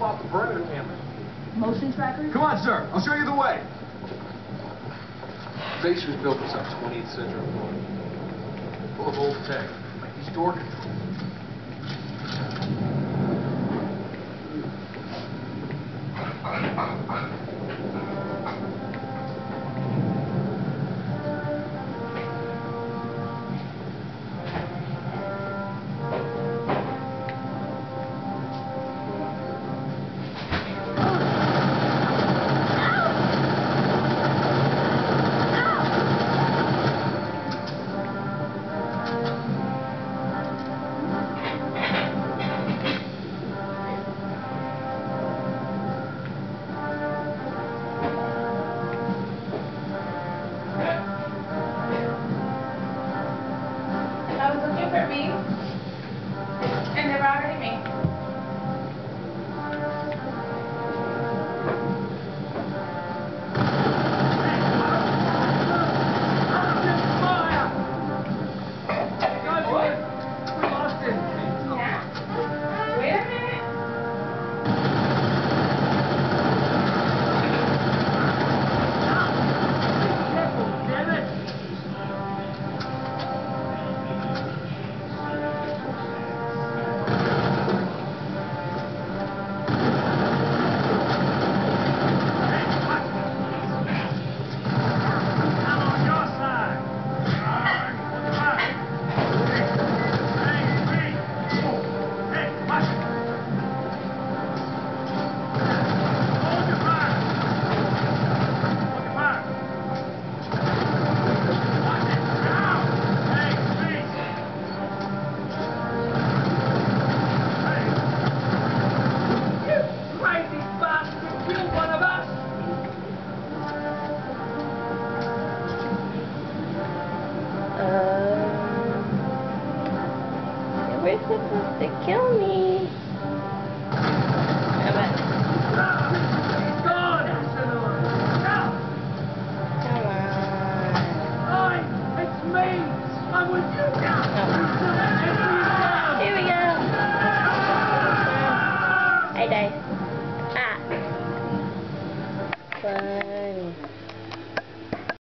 off the perimeter cameras. Motion trackers? Come on, sir. I'll show you the way. Base was built for some 20th century. Full of old tech, like these door controls. Me, and they were already me. We're supposed to kill me. Come on. It's me. I'm with you now. Here we go. I. Ah. Funny.